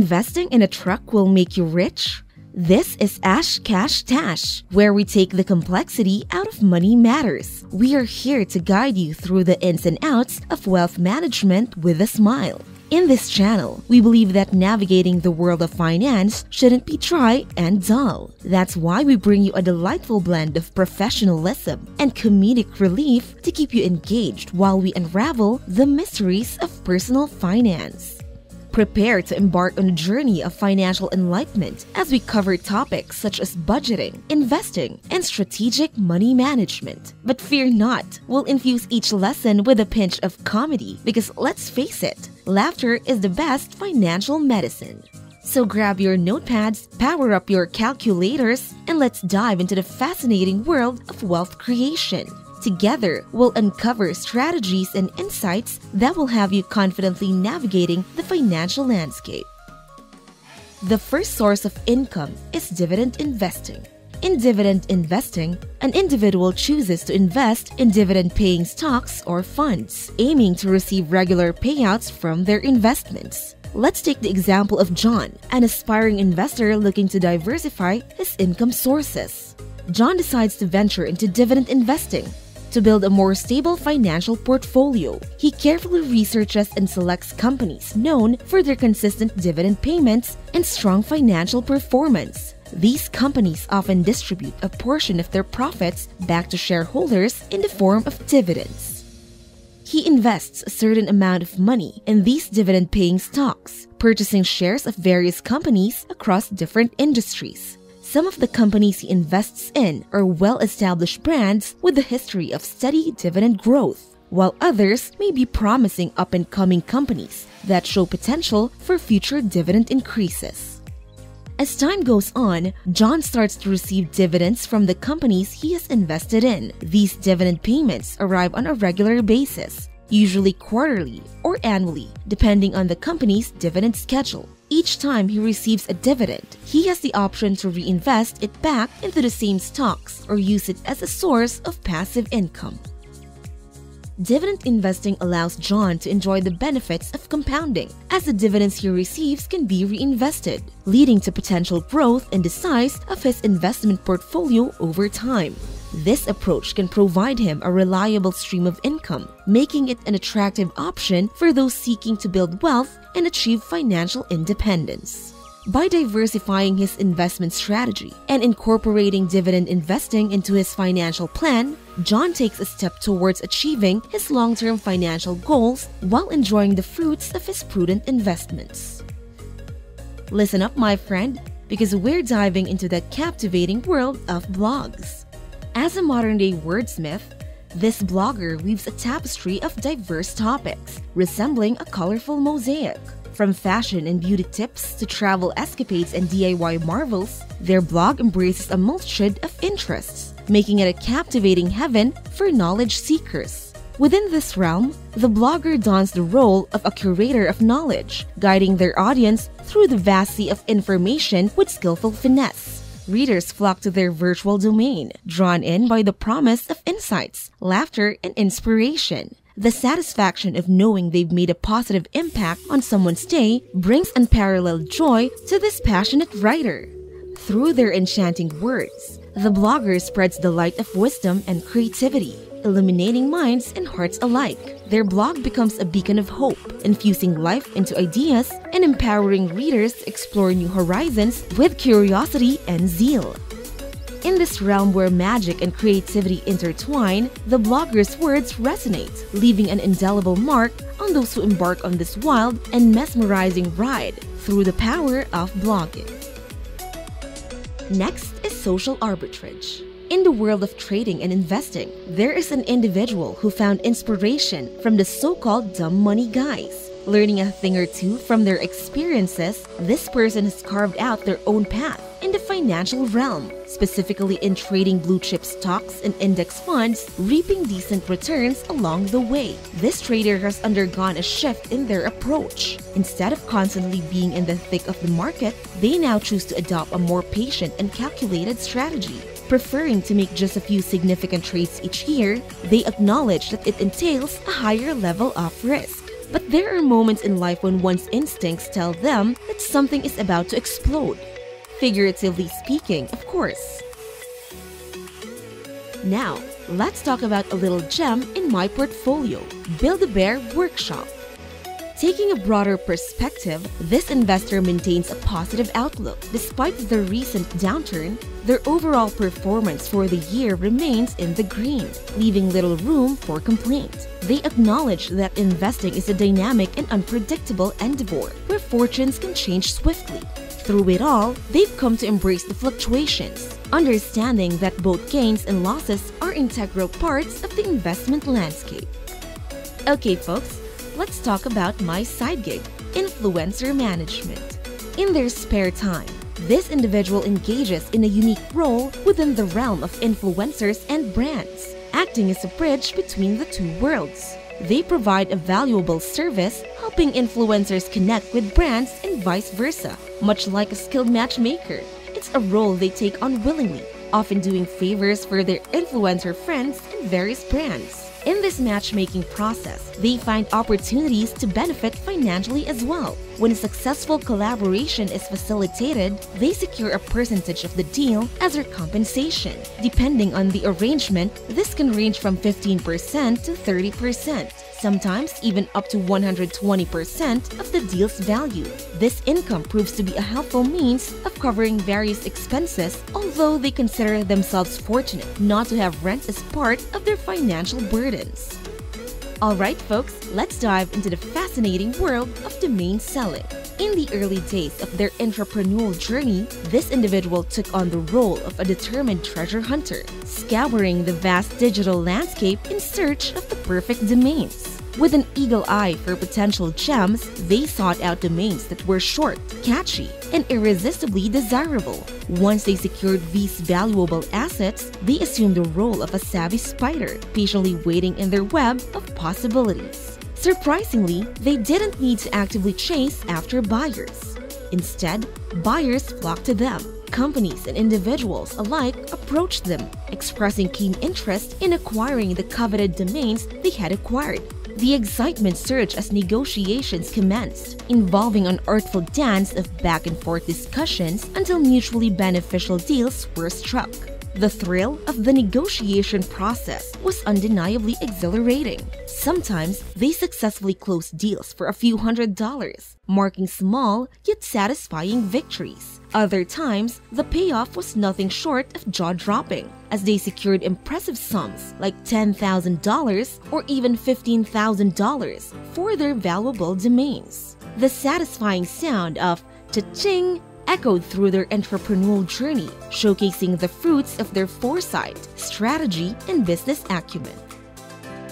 Investing in a truck will make you rich? This is Ash Cash Stash, where we take the complexity out of money matters. We are here to guide you through the ins and outs of wealth management with a smile. In this channel, we believe that navigating the world of finance shouldn't be dry and dull. That's why we bring you a delightful blend of professionalism and comedic relief to keep you engaged while we unravel the mysteries of personal finance. Prepare to embark on a journey of financial enlightenment as we cover topics such as budgeting, investing, and strategic money management. But fear not, we'll infuse each lesson with a pinch of comedy because let's face it, laughter is the best financial medicine. So grab your notepads, power up your calculators, and let's dive into the fascinating world of wealth creation. Together, we'll uncover strategies and insights that will have you confidently navigating the financial landscape. The first source of income is dividend investing. In dividend investing, an individual chooses to invest in dividend paying stocks or funds, aiming to receive regular payouts from their investments. Let's take the example of John, an aspiring investor looking to diversify his income sources. John decides to venture into dividend investing. To build a more stable financial portfolio, he carefully researches and selects companies known for their consistent dividend payments and strong financial performance. These companies often distribute a portion of their profits back to shareholders in the form of dividends. He invests a certain amount of money in these dividend paying stocks, purchasing shares of various companies across different industries. Some of the companies he invests in are well established brands with a history of steady dividend growth, while others may be promising up and coming companies that show potential for future dividend increases. As time goes on, John starts to receive dividends from the companies he has invested in. These dividend payments arrive on a regular basis, usually quarterly or annually, depending on the company's dividend schedule. Each time he receives a dividend, he has the option to reinvest it back into the same stocks or use it as a source of passive income. Dividend investing allows John to enjoy the benefits of compounding, as the dividends he receives can be reinvested, leading to potential growth in the size of his investment portfolio over time. This approach can provide him a reliable stream of income, making it an attractive option for those seeking to build wealth and achieve financial independence. By diversifying his investment strategy and incorporating dividend investing into his financial plan, John takes a step towards achieving his long term financial goals while enjoying the fruits of his prudent investments. Listen up, my friend, because we're diving into the captivating world of blogs. As a modern day wordsmith, this blogger weaves a tapestry of diverse topics, resembling a colorful mosaic. From fashion and beauty tips to travel escapades and DIY marvels, their blog embraces a multitude of interests, making it a captivating heaven for knowledge seekers. Within this realm, the blogger dons the role of a curator of knowledge, guiding their audience through the vast sea of information with skillful finesse. Readers flock to their virtual domain, drawn in by the promise of insights, laughter, and inspiration. The satisfaction of knowing they've made a positive impact on someone's day brings unparalleled joy to this passionate writer. Through their enchanting words, the blogger spreads the light of wisdom and creativity, illuminating minds and hearts alike. Their blog becomes a beacon of hope, infusing life into ideas and empowering readers to explore new horizons with curiosity and zeal. In this realm where magic and creativity intertwine, the blogger's words resonate, leaving an indelible mark on those who embark on this wild and mesmerizing ride through the power of blogging. Next is social arbitrage. In the world of trading and investing, there is an individual who found inspiration from the so called dumb money guys. Learning a thing or two from their experiences, this person has carved out their own path in the financial realm, specifically in trading blue chip stocks and index funds, reaping decent returns along the way. This trader has undergone a shift in their approach. Instead of constantly being in the thick of the market, they now choose to adopt a more patient and calculated strategy. Preferring to make just a few significant trades each year, they acknowledge that it entails a higher level of risk. But there are moments in life when one's instincts tell them that something is about to explode. Figuratively speaking, of course. Now, let's talk about a little gem in my portfolio Build a Bear Workshop. Taking a broader perspective, this investor maintains a positive outlook. Despite the recent downturn, their overall performance for the year remains in the green, leaving little room for complaint. They acknowledge that investing is a dynamic and unpredictable endeavor where fortunes can change swiftly. Through it all, they've come to embrace the fluctuations, understanding that both gains and losses are integral parts of the investment landscape. Okay, folks, let's talk about my side gig, influencer management. In their spare time, this individual engages in a unique role within the realm of influencers and brands, acting as a bridge between the two worlds. They provide a valuable service, helping influencers connect with brands and vice versa, much like a skilled matchmaker. It's a role they take on willingly, often doing favors for their influencer friends and various brands. In this matchmaking process, they find opportunities to benefit financially as well. When a successful collaboration is facilitated, they secure a percentage of the deal as their compensation. Depending on the arrangement, this can range from 15% to 30% sometimes even up to 120% of the deal's value. This income proves to be a helpful means of covering various expenses, although they consider themselves fortunate not to have rent as part of their financial burdens. Alright, folks, let's dive into the fascinating world of domain selling. In the early days of their entrepreneurial journey, this individual took on the role of a determined treasure hunter, scouring the vast digital landscape in search of the perfect domains. With an eagle eye for potential gems, they sought out domains that were short, catchy, and irresistibly desirable. Once they secured these valuable assets, they assumed the role of a savvy spider, patiently waiting in their web of possibilities. Surprisingly, they didn't need to actively chase after buyers. Instead, buyers flocked to them. Companies and individuals alike approached them, expressing keen interest in acquiring the coveted domains they had acquired. The excitement surged as negotiations commenced, involving an artful dance of back and forth discussions until mutually beneficial deals were struck. The thrill of the negotiation process was undeniably exhilarating. Sometimes they successfully closed deals for a few hundred dollars, marking small yet satisfying victories. Other times, the payoff was nothing short of jaw dropping, as they secured impressive sums like $10,000 or even $15,000 for their valuable domains. The satisfying sound of cha-ching echoed through their entrepreneurial journey, showcasing the fruits of their foresight, strategy, and business acumen.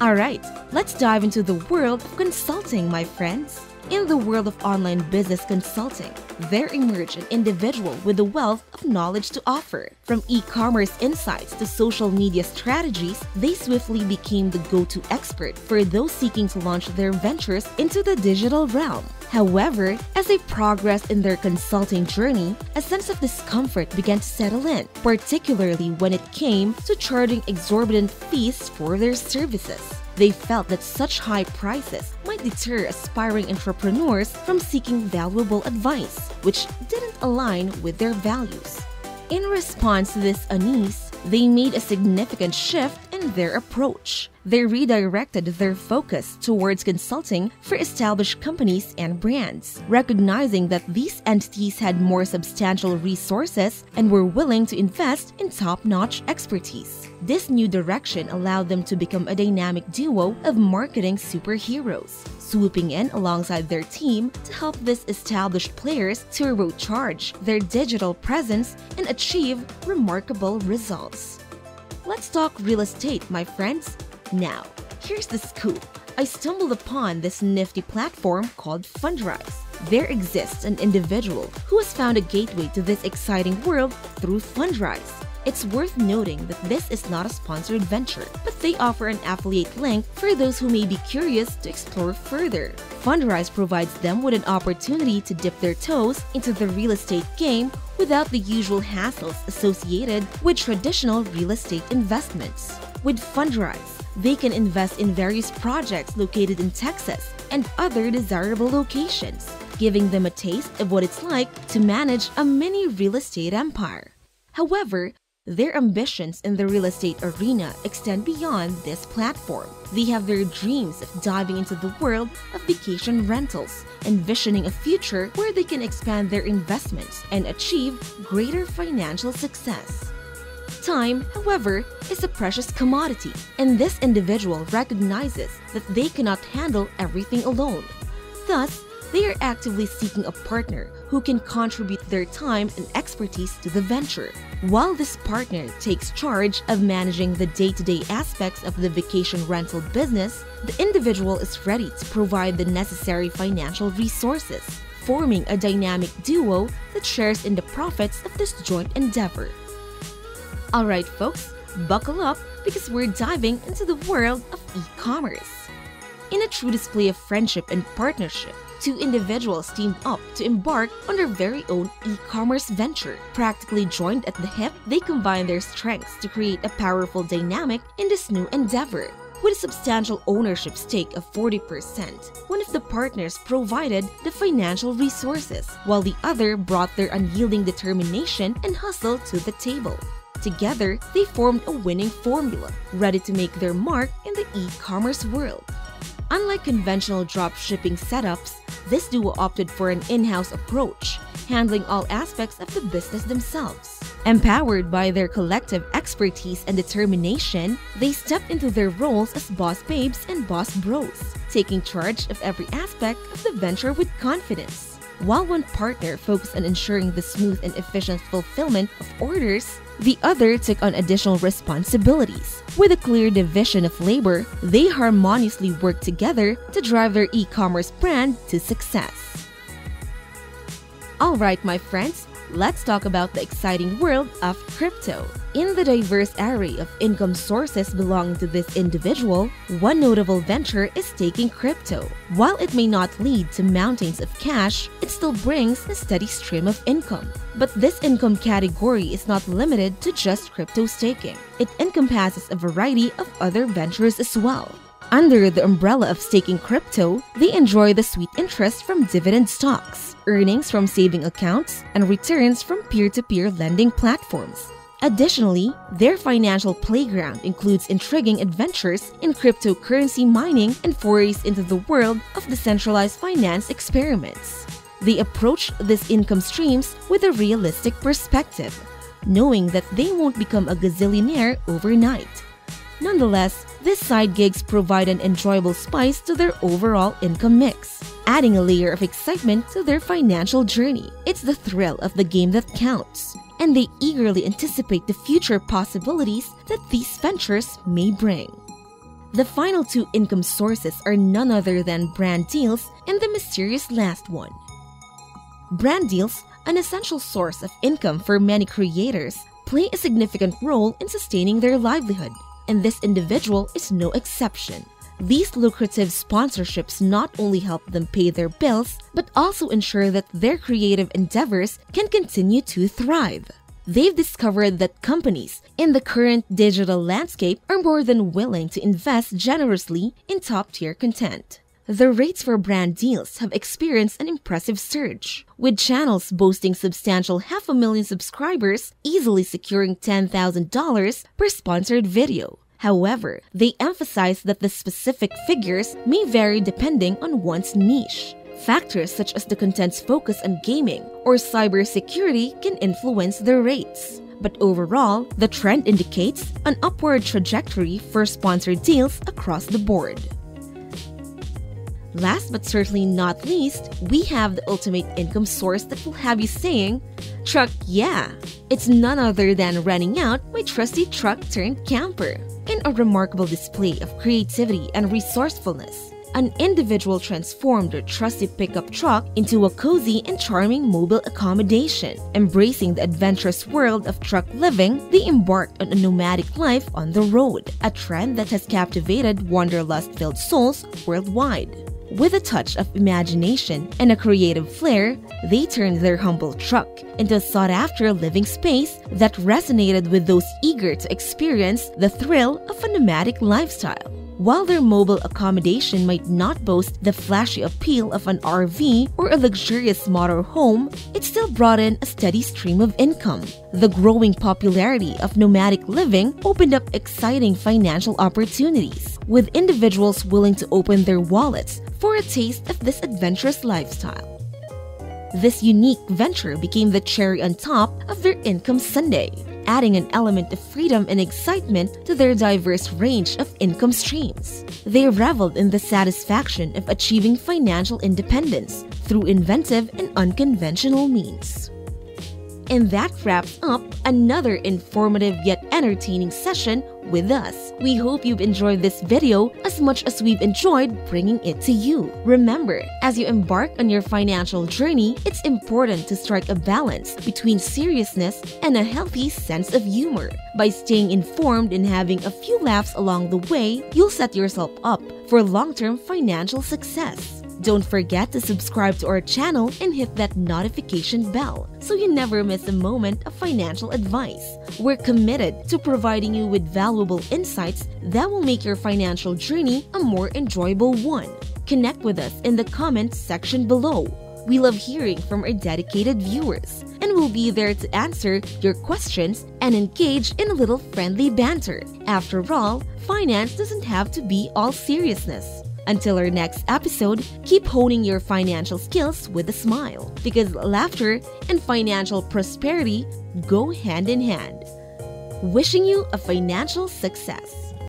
Alright, let's dive into the world of consulting, my friends. In the world of online business consulting, there emerged an individual with a wealth of knowledge to offer. From e commerce insights to social media strategies, they swiftly became the go to expert for those seeking to launch their ventures into the digital realm. However, as they progressed in their consulting journey, a sense of discomfort began to settle in, particularly when it came to charging exorbitant fees for their services. They felt that such high prices might deter aspiring entrepreneurs from seeking valuable advice, which didn't align with their values. In response to this unease, they made a significant shift in their approach. They redirected their focus towards consulting for established companies and brands, recognizing that these entities had more substantial resources and were willing to invest in top notch expertise. This new direction allowed them to become a dynamic duo of marketing superheroes, swooping in alongside their team to help these established players turbocharge their digital presence and achieve remarkable results. Let's talk real estate, my friends. Now, here's the scoop. I stumbled upon this nifty platform called Fundrise. There exists an individual who has found a gateway to this exciting world through Fundrise. It's worth noting that this is not a sponsored venture, but they offer an affiliate link for those who may be curious to explore further. Fundrise provides them with an opportunity to dip their toes into the real estate game without the usual hassles associated with traditional real estate investments. With Fundrise, they can invest in various projects located in Texas and other desirable locations, giving them a taste of what it's like to manage a mini real estate empire. However, their ambitions in the real estate arena extend beyond this platform. They have their dreams of diving into the world of vacation rentals, envisioning a future where they can expand their investments and achieve greater financial success. Time, however, is a precious commodity, and this individual recognizes that they cannot handle everything alone. Thus, they are actively seeking a partner who can contribute their time and expertise to the venture. While this partner takes charge of managing the day to day aspects of the vacation rental business, the individual is ready to provide the necessary financial resources, forming a dynamic duo that shares in the profits of this joint endeavor. Alright, folks, buckle up because we're diving into the world of e commerce. In a true display of friendship and partnership, two individuals teamed up to embark on their very own e-commerce venture. Practically joined at the hip, they combine their strengths to create a powerful dynamic in this new endeavor. With a substantial ownership stake of 40%, one of the partners provided the financial resources, while the other brought their unyielding determination and hustle to the table. Together, they formed a winning formula, ready to make their mark in the e-commerce world. Unlike conventional drop shipping setups, this duo opted for an in-house approach, handling all aspects of the business themselves. Empowered by their collective expertise and determination, they stepped into their roles as boss babes and boss bros, taking charge of every aspect of the venture with confidence. While one partner focused on ensuring the smooth and efficient fulfillment of orders, the other took on additional responsibilities. With a clear division of labor, they harmoniously worked together to drive their e-commerce brand to success. Alright my friends, let's talk about the exciting world of crypto. In the diverse array of income sources belonging to this individual, one notable venture is staking crypto. While it may not lead to mountains of cash, it still brings a steady stream of income. But this income category is not limited to just crypto staking. It encompasses a variety of other ventures as well. Under the umbrella of staking crypto, they enjoy the sweet interest from dividend stocks, earnings from saving accounts, and returns from peer to peer lending platforms. Additionally, their financial playground includes intriguing adventures in cryptocurrency mining and forays into the world of decentralized finance experiments. They approach these income streams with a realistic perspective, knowing that they won't become a gazillionaire overnight. Nonetheless, these side gigs provide an enjoyable spice to their overall income mix, adding a layer of excitement to their financial journey. It's the thrill of the game that counts, and they eagerly anticipate the future possibilities that these ventures may bring. The final two income sources are none other than brand deals and the mysterious last one. Brand deals, an essential source of income for many creators, play a significant role in sustaining their livelihood and this individual is no exception. These lucrative sponsorships not only help them pay their bills, but also ensure that their creative endeavors can continue to thrive. They've discovered that companies in the current digital landscape are more than willing to invest generously in top tier content. The rates for brand deals have experienced an impressive surge, with channels boasting substantial half a million subscribers easily securing $10,000 per sponsored video. However, they emphasize that the specific figures may vary depending on one's niche. Factors such as the content's focus on gaming or cybersecurity can influence the rates. But overall, the trend indicates an upward trajectory for sponsored deals across the board. Last but certainly not least, we have the ultimate income source that will have you saying, Truck yeah! It's none other than renting out my trusty truck turned camper. In a remarkable display of creativity and resourcefulness, an individual transformed their trusty pickup truck into a cozy and charming mobile accommodation. Embracing the adventurous world of truck living, they embarked on a nomadic life on the road, a trend that has captivated wanderlust filled souls worldwide. With a touch of imagination and a creative flair, they turned their humble truck into a sought after living space that resonated with those eager to experience the thrill of a nomadic lifestyle. While their mobile accommodation might not boast the flashy appeal of an RV or a luxurious motor home, it still brought in a steady stream of income. The growing popularity of nomadic living opened up exciting financial opportunities, with individuals willing to open their wallets for a taste of this adventurous lifestyle. This unique venture became the cherry on top of their income sundae adding an element of freedom and excitement to their diverse range of income streams. They reveled in the satisfaction of achieving financial independence through inventive and unconventional means. And that wraps up another informative yet entertaining session with us. We hope you've enjoyed this video as much as we've enjoyed bringing it to you. Remember, as you embark on your financial journey, it's important to strike a balance between seriousness and a healthy sense of humor. By staying informed and having a few laughs along the way, you'll set yourself up for long-term financial success. Don't forget to subscribe to our channel and hit that notification bell so you never miss a moment of financial advice. We're committed to providing you with valuable insights that will make your financial journey a more enjoyable one. Connect with us in the comments section below. We love hearing from our dedicated viewers, and we'll be there to answer your questions and engage in a little friendly banter. After all, finance doesn't have to be all seriousness. Until our next episode, keep honing your financial skills with a smile because laughter and financial prosperity go hand in hand. Wishing you a financial success.